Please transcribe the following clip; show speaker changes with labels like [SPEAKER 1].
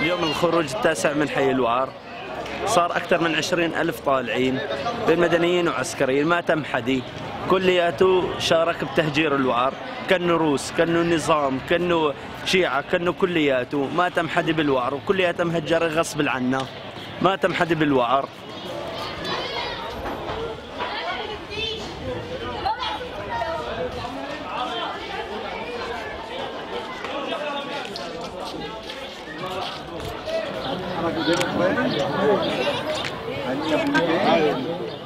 [SPEAKER 1] اليوم الخروج التاسع من حي الوعر صار أكثر من عشرين ألف طالعين بين مدنيين وعسكريين ما تم حدي كلياته شارك بتهجير الوعر كأنه روس كأنه نظام كأنه شيعة كأنه كلياته. ما تم حد بالوعر وكلياته مهجرة غصب عنا ما تم حدي بالوعر. Они обменяют.